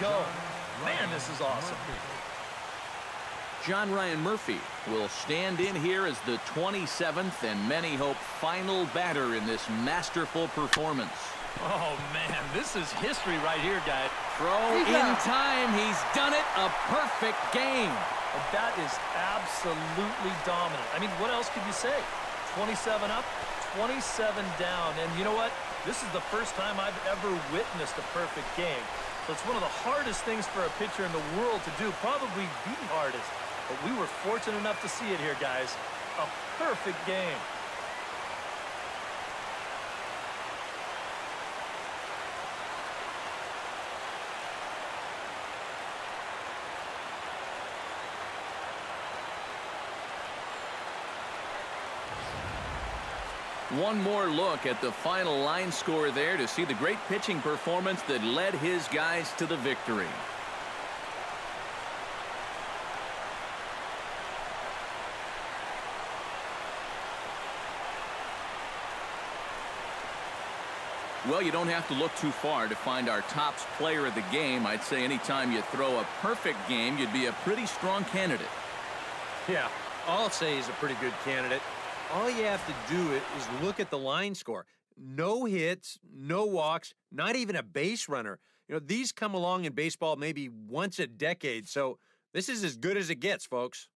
go. Man, this is awesome. John Ryan Murphy will stand in here as the 27th and many hope final batter in this masterful performance. Oh, man, this is history right here, guys. Throw in time. He's done it. A perfect game. And that is absolutely dominant. I mean, what else could you say? 27 up, 27 down. And you know what? This is the first time I've ever witnessed a perfect game. So it's one of the hardest things for a pitcher in the world to do, probably the hardest. But we were fortunate enough to see it here, guys. A perfect game. One more look at the final line score there to see the great pitching performance that led his guys to the victory. Well, you don't have to look too far to find our tops player of the game. I'd say anytime you throw a perfect game, you'd be a pretty strong candidate. Yeah, I'll say he's a pretty good candidate. All you have to do is look at the line score. No hits, no walks, not even a base runner. You know, these come along in baseball maybe once a decade, so this is as good as it gets, folks.